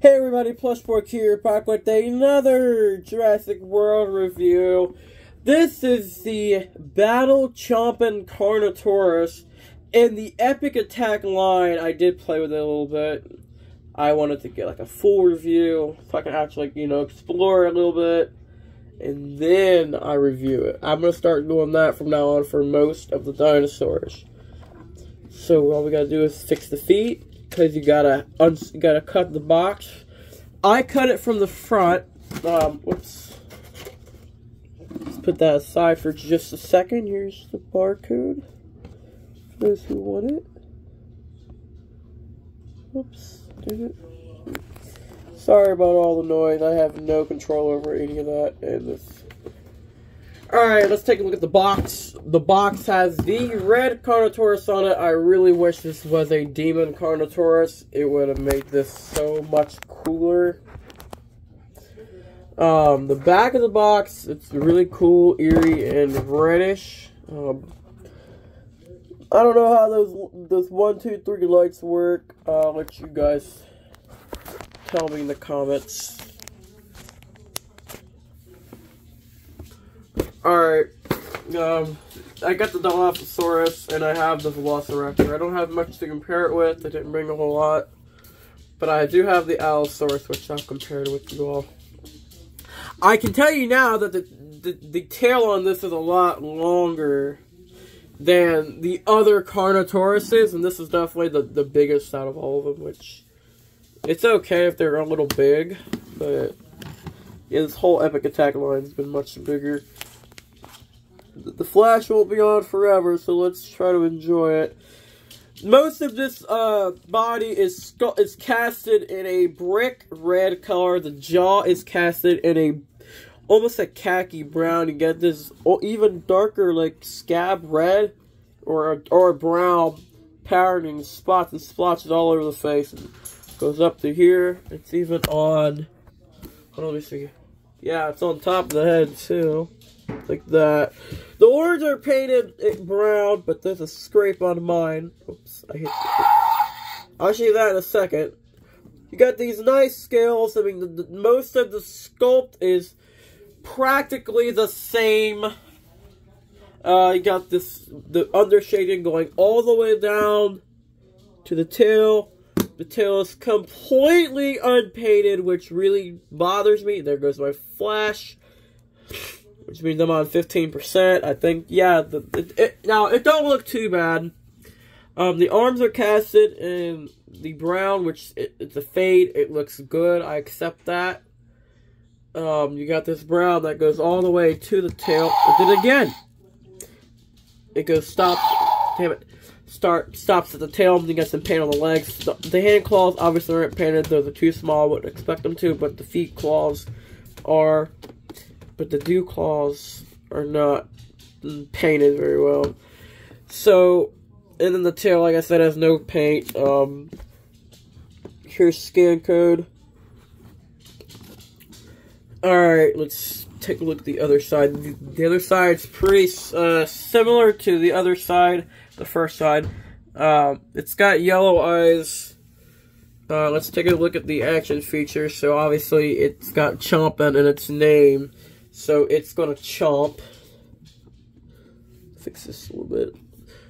Hey everybody, Plushborg here, back with another Jurassic World review. This is the Battle Chomping Carnotaurus. In the Epic Attack line, I did play with it a little bit. I wanted to get like a full review, so I can actually, you know, explore a little bit. And then I review it. I'm going to start doing that from now on for most of the dinosaurs. So all we gotta do is fix the feet because you gotta you gotta cut the box. I cut it from the front. Um, whoops. Let's put that aside for just a second. Here's the barcode for those who want it. Whoops. Sorry about all the noise. I have no control over any of that, and this Alright, let's take a look at the box. The box has the red Carnotaurus on it. I really wish this was a Demon Carnotaurus. It would have made this so much cooler. Um, the back of the box, it's really cool, eerie, and reddish. Um, I don't know how those those one, two, three lights work. I'll let you guys tell me in the comments. Alright, um, I got the Dilophosaurus, and I have the Velociraptor. I don't have much to compare it with, I didn't bring a whole lot. But I do have the Allosaurus, which I'll compare it with you all. I can tell you now that the, the, the tail on this is a lot longer than the other Carnotauruses, and this is definitely the, the biggest out of all of them, which it's okay if they're a little big, but yeah, this whole Epic Attack line has been much bigger the Flash won't be on forever, so let's try to enjoy it. Most of this uh, body is is casted in a brick red color. The jaw is casted in a almost a khaki brown. You get this even darker, like scab red or or brown patterning spots and splotches all over the face. And goes up to here. It's even on. Hold on, let me see. Yeah, it's on top of the head too like that. The orange are painted brown, but there's a scrape on mine. Oops, I hit. I'll show you that in a second. You got these nice scales. I mean, the, the, most of the sculpt is practically the same. Uh, you got this the undershading going all the way down to the tail. The tail is completely unpainted, which really bothers me. There goes my flash which means I'm on 15%. I think, yeah, the, it, it, now, it don't look too bad. Um, the arms are casted in the brown, which it, it's a fade. It looks good. I accept that. Um, you got this brown that goes all the way to the tail. Did it again, it goes stop. Damn it. Start stops at the tail. And got some paint on the legs. The, the hand claws obviously aren't painted. Those are too small. I Wouldn't expect them to. But the feet claws are but the dew claws are not painted very well. So, and then the tail, like I said, has no paint. Um, here's scan code. Alright, let's take a look at the other side. The, the other side's pretty uh, similar to the other side, the first side. Um, it's got yellow eyes. Uh, let's take a look at the action features. So obviously it's got Chompin in its name. So it's going to chomp. Fix this a little bit.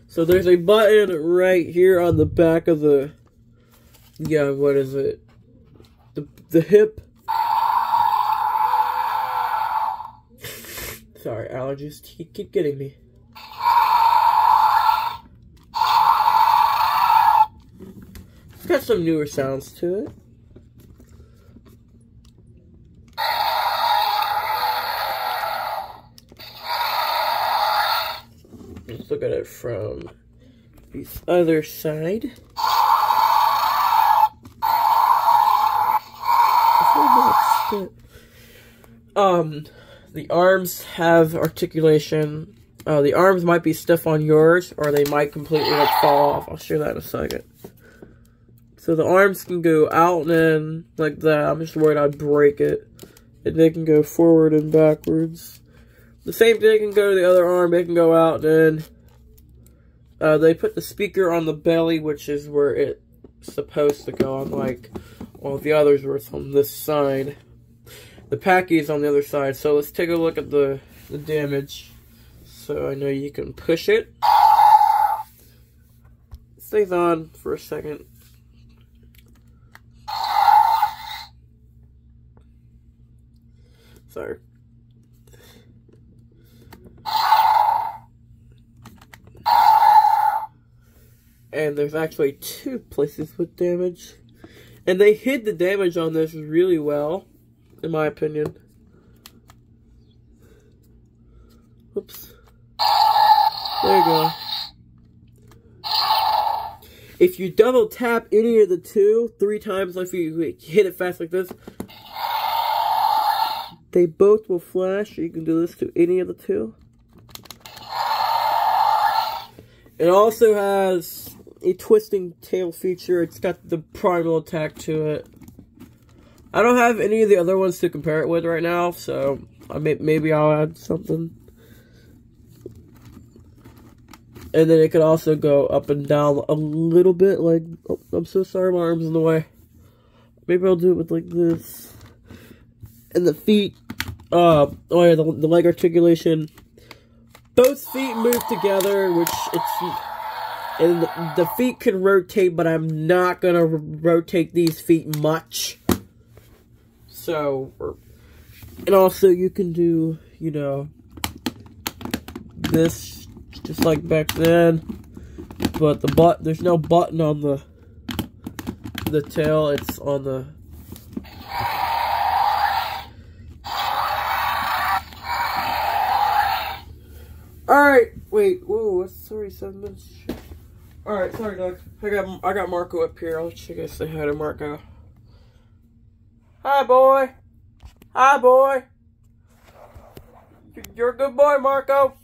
So there's a button right here on the back of the, yeah, what is it? The, the hip. Sorry, allergies keep, keep getting me. It's got some newer sounds to it. Let's look at it from the other side. Um, the arms have articulation. Uh, the arms might be stiff on yours, or they might completely like fall off. I'll show that in a second. So the arms can go out and in like that. I'm just worried I'd break it. And they can go forward and backwards. The same thing can go to the other arm. It can go out and in. Uh, they put the speaker on the belly, which is where it's supposed to go, unlike while the others were on this side. The packy is on the other side, so let's take a look at the, the damage. So I know you can push it stays on for a second. And there's actually two places with damage. And they hid the damage on this really well, in my opinion. Oops. There you go. If you double tap any of the two three times, like if you hit it fast like this, they both will flash. You can do this to any of the two. It also has a twisting tail feature. It's got the primal attack to it. I don't have any of the other ones to compare it with right now, so I may, maybe I'll add something. And then it could also go up and down a little bit, like, oh, I'm so sorry, my arm's in the way. Maybe I'll do it with, like, this. And the feet, uh, oh yeah, the, the leg articulation. Both feet move together, which it's and the feet can rotate, but I'm not to rotate these feet much. So, and also you can do, you know, this just like back then. But the butt, there's no button on the the tail. It's on the Alright, wait, whoa, sorry, seven minutes. Alright, sorry Doug. I got I got Marco up here. I'll you guys say hi to Marco. Hi boy. Hi boy. You're a good boy, Marco.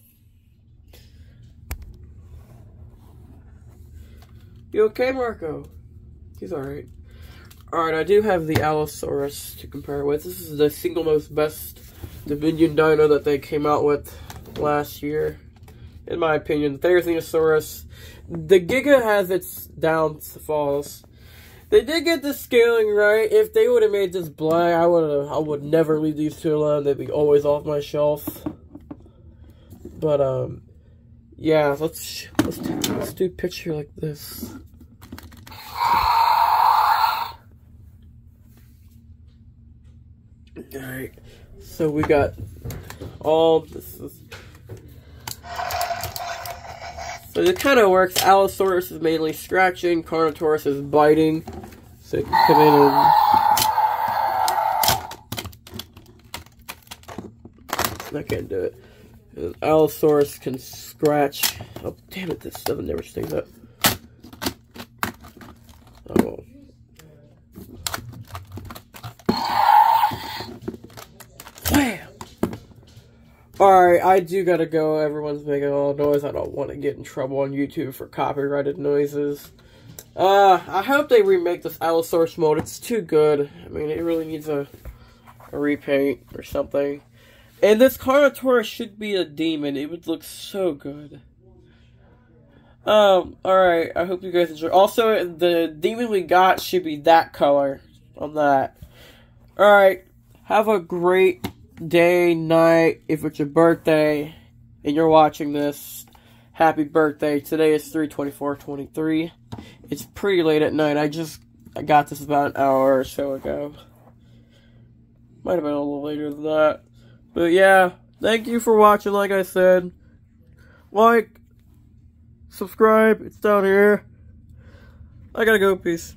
You okay, Marco? He's alright. Alright, I do have the Allosaurus to compare with. This is the single most best Dominion dino that they came out with last year. In my opinion, the Therizinosaurus the Giga has its downfalls. They did get the scaling right. If they would have made this black, I would have I would never leave these two alone. They'd be always off my shelf. But um, yeah. Let's let's do, let's do picture like this. All right. So we got all this is so it kind of works. Allosaurus is mainly scratching, Carnotaurus is biting. So it can come in and... I can't do it. Allosaurus can scratch. Oh, damn it, this seven never stays up. Oh. Alright, I do gotta go. Everyone's making a lot of noise. I don't want to get in trouble on YouTube for copyrighted noises. Uh, I hope they remake this Allosaurus mode. It's too good. I mean, it really needs a, a repaint or something. And this Carnotaurus should be a demon. It would look so good. Um, alright. I hope you guys enjoy. Also, the demon we got should be that color on that. Alright. Have a great day, night, if it's your birthday and you're watching this, happy birthday. Today is 32423. It's pretty late at night. I just I got this about an hour or so ago. Might have been a little later than that. But yeah, thank you for watching, like I said. Like, subscribe, it's down here. I gotta go, peace.